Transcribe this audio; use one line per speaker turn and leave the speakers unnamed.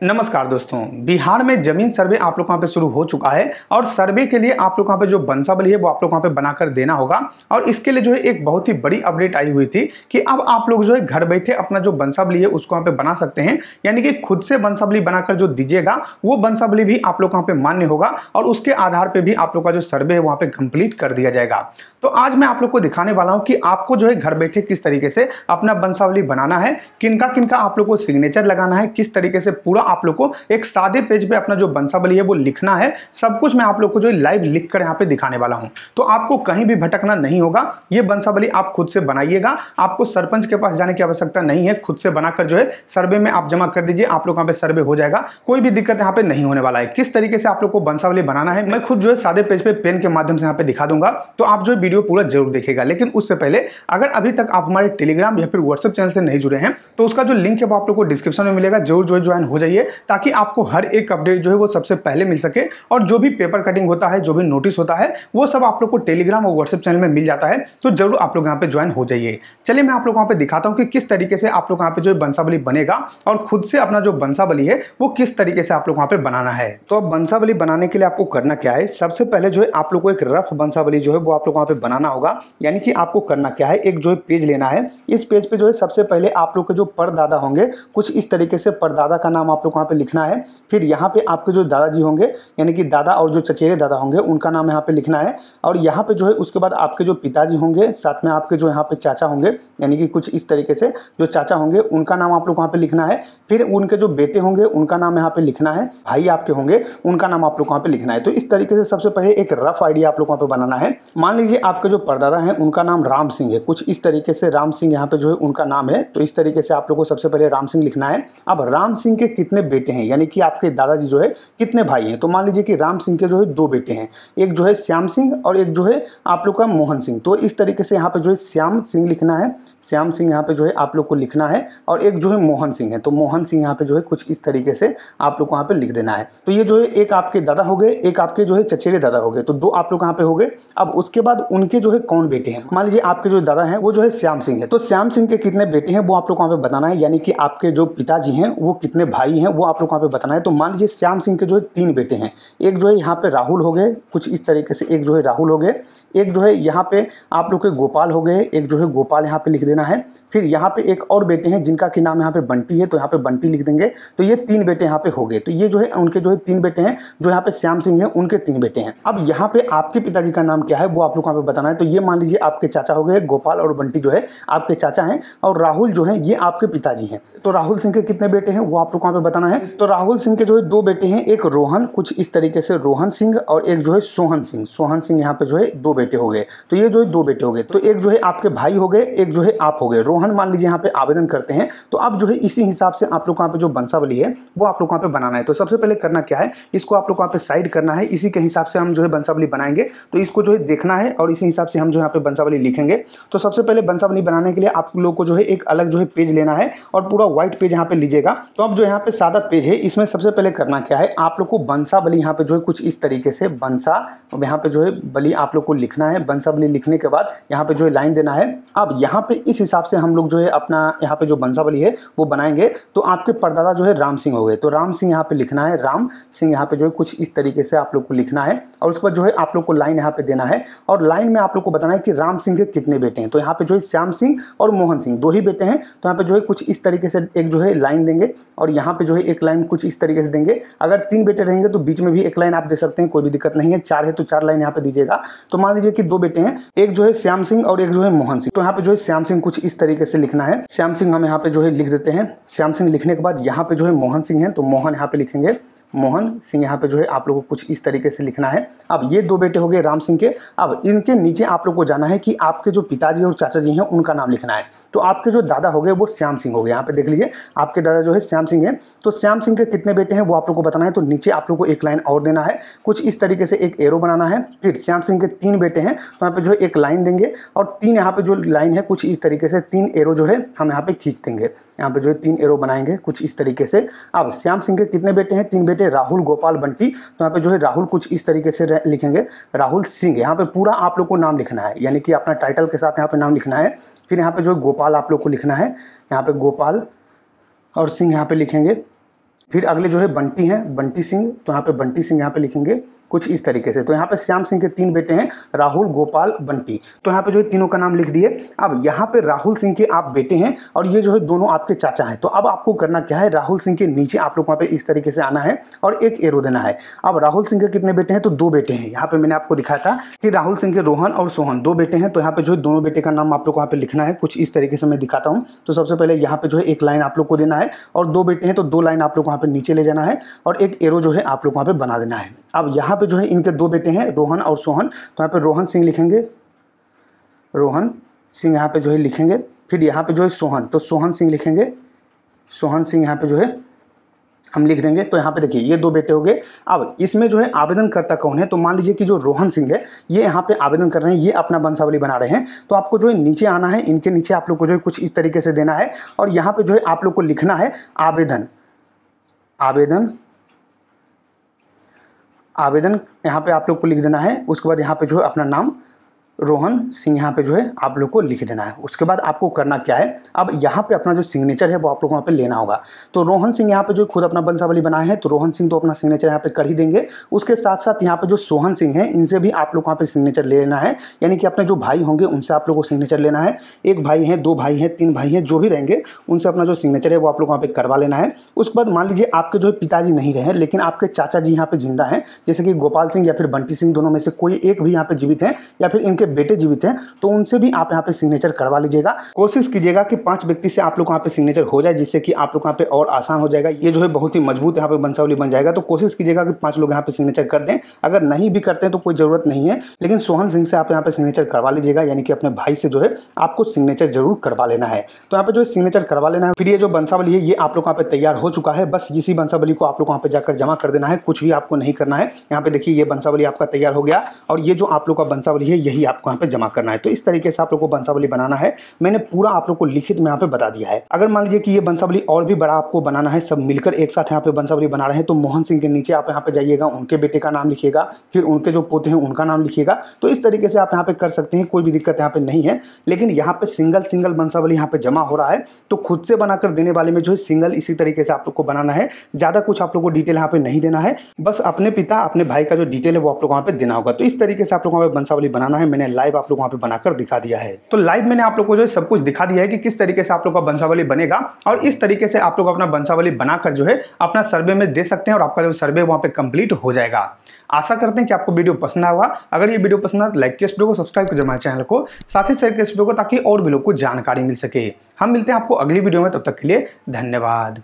नमस्कार दोस्तों, बिहार में ज़मीन सर्वे आप लोग वहाँ पे शुरू हो चुका है और सर्वे के लिए आप लोग वहाँ पे जो बंसावली है वो आप लोग वहाँ पे बनाकर देना होगा। और इसके लिए जो है एक बहुत ही बड़ी अपडेट आई हुई थी कि अब आप लोग जो है घर बैठे अपना जो बंसावली है उसको वहाँ पे बना सकते हैं। यानी कि खुद से बंसावली बनाकर जो दीजिएगा, वो बंसावली भी आप लोग वहाँ पे मान्य होगा और उसके आधार पर भी आप लोग का जो सर्वे है वहाँ पे कंप्लीट कर दिया जाएगा। तो आज मैं आप लोग को दिखाने वाला हूँ कि आपको जो है घर बैठे किस तरीके से अपना बंसावली बनाना है किनका किनका आप लोग को सिग्नेचर लगाना है, किस तरीके से पूरा आप लोग को एक सादे पेज पे अपना जो बंसावली है, वो लिखना है। सब कुछ मैं आप लोग को जो लाइव लिख कर यहाँ पे दिखाने वाला हूँ। तो आपको कहीं भी भटकना नहीं होगा। ये बंसावली आप खुद से बनाइएगा। आपको सरपंच के पास जाने की आवश्यकता नहीं है। खुद से बनाकर जो है सर्वे में आप जमा कर दीजिए। आप लोग यहाँ पे सर्वे हो जाएगा। कोई भी दिक्कत यहाँ पे नहीं होने वाला है। किस तरीके से आप लोग को बंसावली बनाना है, मैं खुद जो है सादे पेज पे पेन के माध्यम से यहाँ पे दिखा दूँगा। तो आप जो वीडियो पूरा ज़रूर देखेगा। लेकिन उससे पहले अगर अभी तक आप हमारे टेलीग्राम या फिर व्हाट्सएप चैनल से नहीं जुड़े हैं तो उसका जो लिंक है वो आप लोग को डिस्क्रिप्शन में मिलेगा। ज़रूर जो ज्वाइन हो जाइए। ताकि आपको हर एक अपडेट जो है वो सबसे पहले मिल सके और जो भी पेपर कटिंग होता है, जो भी नोटिस होता है, वो सब आप लोग को टेलीग्राम और व्हाट्सएप चैनल में मिल जाता है तो ज़रूर आप लोग यहाँ पे ज्वाइन हो जाइए। चलिए मैं आप लोग वहाँ पे दिखाता हूँ कि किस तरीके से आप लोग यहाँ पे जो बंसावली बनेगा और खुद से अपना जो बंसावली है, वो किस तरीके से आप लोग वहाँ पे बनाना है। तो अब बंसावली बनाने के लिए आपको करना क्या है? सबसे पहले जो है आप लोग को एक रफ बंसावली जो है वो आप लोग वहाँ पे बनाना होगा, यानी कि आपको करना क्या है? एक जो है पेज लेना है। इस पेज पे जो है सबसे पहले आप लोग के जो परदादा होंगे, कुछ इस तरीके से परदादा का नाम आप लोग वहाँ पे लिखना है। फिर यहाँ पे आपके जो दादाजी होंगे, यानी कि दादा और जो चचेरे दादा होंगे, उनका नाम यहाँ पे लिखना है। और यहाँ पे जो है, उसके बाद आपके जो पिताजी होंगे, साथ में आपके जो यहाँ पे चाचा होंगे, यानी कि कुछ इस तरीके से जो चाचा होंगे, उनका नाम आप लोग वहाँ पे लिखना है। फिर उनके जो बेटे होंगे, उनका नाम यहाँ पे लिखना है। भाई आपके होंगे, उनका नाम आप लोग वहाँ पे लिखना है। तो इस तरीके से सबसे पहले एक रफ आइडिया आप लोग वहाँ पे बनाना है। मान लीजिए आपके जो परदादा हैं, उनका नाम राम सिंह है। कुछ इस तरीके से राम सिंह यहाँ पे जो है, उनका नाम है। तो इस तरीके से आप लोग को सबसे पहले राम सिंह लिखना है। अब राम सिंह के कितने बेटे हैं यानी कि आपके दादाजी जो है कितने भाई हैं तो मान लीजिए कि राम सिंह के जो है दो बेटे हैं एक जो है श्याम सिंह और एक जो है आप लोग का मोहन सिंह तो इस तरीके से यहाँ पे जो है श्याम सिंह लिखना है श्याम सिंह यहाँ पे जो है आप लोग को लिखना है और एक जो है मोहन सिंह है तो मोहन सिंह यहाँ पे जो है कुछ इस तरीके से आप लोग को यहाँ पे लिख देना है तो ये जो है एक आपके दादा हो गए एक आपके जो है चचेरे दादा हो गए तो दो आप लोग यहाँ पे हो गए अब उसके बाद उनके जो है कौन बेटे हैं मान लीजिए आपके जो दादा हैं वो जो है श्याम सिंह है तो श्याम सिंह के कितने बेटे हैं वो आप लोग को यहाँ पे बताना है यानी कि आपके जो पिताजी हैं वो कितने भाई हैं वो आप लोग यहाँ पे बताना है तो मान लीजिए श्याम सिंह के जो है तीन बेटे हैं एक जो है यहाँ पे राहुल हो गए कुछ इस तरीके से एक जो है राहुल हो गए एक जो है यहाँ पे आप लोग के गोपाल हो गए एक जो है गोपाल यहाँ पे लिख देना है फिर यहाँ पे एक और बेटे हैं जिनका कि नाम यहाँ पे बंटी है तो यहाँ पे बंटी लिख देंगे तो ये तीन बेटे यहाँ पे हो गए तो ये जो है उनके जो है तीन बेटे हैं जो यहाँ पे श्याम सिंह है उनके तीन बेटे हैं अब यहाँ पे आपके पिताजी का नाम क्या है वो आप लोग यहाँ पे बताना है तो ये मान लीजिए आपके चाचा हो गए गोपाल और बंटी जो है आपके चाचा हैं और राहुल जो है ये आपके पिताजी हैं तो राहुल सिंह के कितने बेटे हैं वो आप लोग यहाँ पे बताना है तो राहुल सिंह के जो है दो बेटे हैं एक रोहन कुछ इस तरीके से रोहन सिंह और एक जो है सोहन सिंह सोहन सिंह यहाँ पे जो है दो बेटे हो गए तो ये जो है दो बेटे हो गए तो एक जो है आपके भाई हो गए एक जो है आप हो गए रोहन मान लीजिए यहाँ पे आवेदन करते हैं तो अब जो है इसी हिसाब से आप लोग यहाँ पे जो बंसावली है वो आप लोग यहाँ पे बनाना है तो सबसे पहले करना क्या है इसको आप लोग यहाँ पे साइड करना है इसी के हिसाब से हम जो है बंसावली बनाएँगे तो इसको जो है देखना है और इसी हिसाब से हम जो यहाँ पे बंसावली लिखेंगे तो सबसे पहले बंसावली बनाने के लिए आप लोग को जो है एक अलग जो है पेज लेना है और पूरा व्हाइट पेज यहाँ पे लीजिएगा तो अब जो यहाँ पे सादा पेज है इसमें सबसे पहले करना क्या है आप लोग को बंसा बली यहाँ पे जो है कुछ इस तरीके से बंसा यहाँ पे जो है बली आप लोग को लिखना है बंसा बली लिखने के बाद यहाँ पे जो है लाइन देना है अब यहाँ पे इस हिसाब से हम लोग जो है अपना यहाँ पे जो बंसा बली है वो बनाएँगे तो आपके परदादा जो है राम सिंह हो गए तो राम सिंह यहाँ पे लिखना है राम सिंह यहाँ पे जो है कुछ इस तरीके से आप लोग को लिखना है और उसके बाद जो है आप लोग को लाइन यहाँ पे देना है और लाइन में आप लोग को बताना है कि राम सिंह के कितने बेटे हैं तो यहाँ पे जो है श्याम सिंह और मोहन सिंह दो ही बेटे हैं तो यहाँ पे जो है कुछ इस तरीके से एक जो है लाइन देंगे और यहाँ पे जो है एक लाइन कुछ इस तरीके से देंगे। अगर तीन बेटे रहेंगे तो बीच में भी एक लाइन आप दे सकते हैं, कोई भी दिक्कत नहीं है। चार है तो चार लाइन यहाँ पे दीजिएगा। तो मान लीजिए कि दो बेटे हैं, एक जो है श्याम सिंह और एक जो है मोहन सिंह। तो यहाँ पे जो है श्याम सिंह कुछ इस तरीके से लिखना है। श्याम सिंह हम यहाँ पे जो है लिख देते हैं। श्याम सिंह लिखने के बाद यहाँ पे जो है मोहन सिंह है तो मोहन यहाँ पे लिखेंगे। मोहन सिंह यहाँ पे जो है आप लोगों को कुछ इस तरीके से लिखना है। अब ये दो बेटे हो गए राम सिंह के। अब इनके नीचे आप लोग को जाना है कि आपके जो पिताजी और चाचा जी हैं, उनका नाम लिखना है। तो आपके जो दादा हो गए, वो श्याम सिंह हो गए। यहाँ पे देख लीजिए, आपके दादा जो है श्याम सिंह है। तो श्याम सिंह के कितने बेटे हैं, वो आप लोग को बताना है। तो नीचे आप लोग को एक लाइन और देना है। कुछ इस तरीके से एक एरो बनाना है। फिर श्याम सिंह के तीन बेटे हैं तो यहाँ पे जो है एक लाइन देंगे। और तीन यहाँ पे जो लाइन है, कुछ इस तरीके से तीन एरो जो है, हम यहाँ पे खींच देंगे। यहाँ पे जो है तीन एरो बनाएँगे कुछ इस तरीके से। अब श्याम सिंह के कितने बेटे हैं? तीन बेटे राहुल गोपाल बंटी। तो यहाँ पे जो है राहुल कुछ इस तरीके से लिखेंगे। राहुल सिंह, यहाँ पे पूरा आप लोग को नाम लिखना है। यानी कि अपना टाइटल के साथ यहाँ पे नाम लिखना है। फिर यहाँ पे जो है गोपाल आप लोग को लिखना है। यहाँ पे गोपाल और सिंह यहाँ पे लिखेंगे। फिर अगले जो है बंटी हैं, बंटी सिंह। तो यहाँ पे बंटी सिंह यहाँ पे लिखेंगे। कुछ इस तरीके से। तो यहाँ पे श्याम सिंह के तीन बेटे हैं, राहुल, गोपाल, बंटी। तो यहाँ पे जो है तीनों का नाम लिख दिए। अब यहाँ पे राहुल सिंह के आप बेटे हैं और ये जो है दोनों आपके चाचा हैं। तो अब आपको करना क्या है? राहुल सिंह के नीचे आप लोग वहाँ पे इस तरीके से आना है और एक एरो देना है। अब राहुल सिंह के कितने बेटे हैं? तो दो बेटे हैं। यहाँ पे मैंने आपको दिखाया था कि राहुल सिंह के रोहन और सोहन दो बेटे हैं। तो यहाँ पे जो है दोनों बेटे का नाम आप लोग वहाँ पे लिखना है। कुछ इस तरीके से मैं दिखाता हूँ। तो सबसे पहले यहाँ पे जो है एक लाइन आप लोग को देना है और दो बेटे हैं तो दो लाइन आप लोग वहाँ पे नीचे ले जाना है और एक एरो जो है आप लोग वहाँ पे बना देना है। अब यहाँ पे जो है इनके दो बेटे हैं, रोहन और सोहन। तो यहाँ पे रोहन सिंह लिखेंगे। रोहन सिंह यहाँ पे जो है लिखेंगे। फिर यहाँ पे जो है सोहन। तो सोहन सिंह लिखेंगे। सोहन सिंह यहाँ पे जो है हम लिख देंगे। तो यहाँ पे देखिए, ये दो बेटे हो गए। अब इसमें जो है आवेदन करता कौन है? तो मान लीजिए कि जो रोहन सिंह है, ये यहाँ पे आवेदन कर रहे हैं, ये अपना वंशावली बना रहे हैं। तो आपको जो है नीचे आना है, इनके नीचे आप लोग को जो है कुछ इस तरीके से देना है। और यहाँ पे जो है आप लोग को लिखना है आवेदन। आवेदन आवेदन यहाँ पे आप लोग को लिख देना है। उसके बाद यहाँ पे जो है अपना नाम रोहन सिंह यहाँ पे जो है आप लोग को लिख देना है उसके बाद आपको करना क्या है अब यहाँ पे अपना जो सिग्नेचर है वो आप लोग को वहाँ पे लेना होगा तो रोहन सिंह यहाँ पे जो खुद अपना बंसावली बनाए हैं तो रोहन सिंह तो अपना सिग्नेचर यहाँ पे कर ही देंगे उसके साथ साथ यहाँ पे जो सोहन सिंह हैं इनसे भी आप लोग वहाँ पे सिग्नेचर ले लेना है यानी कि अपने जो भाई होंगे उनसे आप लोग को सिग्नेचर लेना है एक भाई हैं दो भाई हैं तीन भाई हैं जो भी रहेंगे उनसे अपना जो सिग्नेचर है वो आप लोग वहाँ पे करवा लेना है उसके बाद मान लीजिए आपके जो है पिताजी नहीं रहे लेकिन आपके चाचा जी यहाँ पे ज़िंदा हैं जैसे कि गोपाल सिंह या फिर बंटी सिंह दोनों में से कोई एक भी यहाँ पे जीवित है या फिर इनके बेटे जीवित हैं तो उनसे भी आप यहाँ पे सिग्नेचर करवा लीजिएगा। कोशिश कीजिएगा कि पाँच व्यक्ति से आप लोग यहाँ पे सिग्नेचर हो जाए, जिससे कि आप लोग यहाँ पे और आसान हो जाएगा। ये जो है बहुत ही मज़बूत यहाँ पे बंसावली बन जाएगा। तो कोशिश कीजिएगा कि पाँच लोग यहाँ पे सिग्नेचर कर दें। अगर नहीं भी करते हैं तो कोई ज़रूरत नहीं है। लेकिन सोहन सिंह से आप यहाँ पे सिग्नेचर करवा लीजिएगा, यानी कि अपने भाई से जो है आपको सिग्नेचर ज़रूर करवा लेना है। तो यहाँ पे जो है सिग्नेचर करवा लेना है, फिर ये जो बंसावली है, ये आप लोग यहाँ पे तैयार हो चुका है। बस इसी बंसावली को आप लोग वहाँ पे जाकर जमा कर देना है। कुछ भी आपको नहीं करना है। यहाँ पे देखिए, ये बंसावली आपका तैयार हो गया। और ये जो आप लोग का बंसावली है, यही आपको यहाँ पे जमा करना है तो इस तरीके से आप लोग को बंसावली बनाना है मैंने पूरा आप लोग को लिखित में यहाँ पे बता दिया है अगर मान लीजिए कि ये बंसावली और भी बड़ा आपको बनाना है सब मिलकर एक साथ यहाँ पे बंसावली बना रहे हैं तो मोहन सिंह के नीचे आप यहाँ पे जाइएगा उनके बेटे का नाम लिखिएगा फिर उनके जो पोते हैं उनका नाम लिखिएगा तो इस तरीके से आप यहाँ पे कर सकते हैं कोई भी दिक्कत यहाँ पे नहीं है लेकिन यहाँ पे सिंगल सिंगल बंसावली यहाँ पे जमा हो रहा है तो खुद से बनाकर देने वाले में जो है सिंगल इसी तरीके से आप लोग को बनाना है ज़्यादा कुछ आप लोग को डिटेल यहाँ पे नहीं देना है बस अपने पिता अपने भाई का जो डिटेल है वो आप लोग वहाँ पे देना होगा तो इस तरीके से आप लोग वहाँ पे बंसावली बनाना है मैंने लाइव आप लोग वहाँ पे बनाकर दिखा दिया है। तो लाइव मैंने आप लोग को जो है सब कुछ दिखा दिया है कि किस तरीके से आप लोग का बंसावली बनेगा और इस तरीके से आप लोग अपना बंसावली बनाकर जो है अपना सर्वे में दे सकते हैं और आपका जो सर्वे वहाँ पे कंप्लीट हो जाएगा। आशा करते हैं कि आपको वीडियो पसंद आया होगा। अगर ये वीडियो पसंद आया तो लाइक के इस वीडियो को सब्सक्राइब कर हमारे चैनल को, साथ ही शेयर के इस वीडियो को ताकि और भी लोग को जानकारी मिल सके। हम मिलते हैं आपको अगली वीडियो में, तब तक के लिए धन्यवाद।